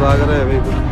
भाग रहे हैं भाई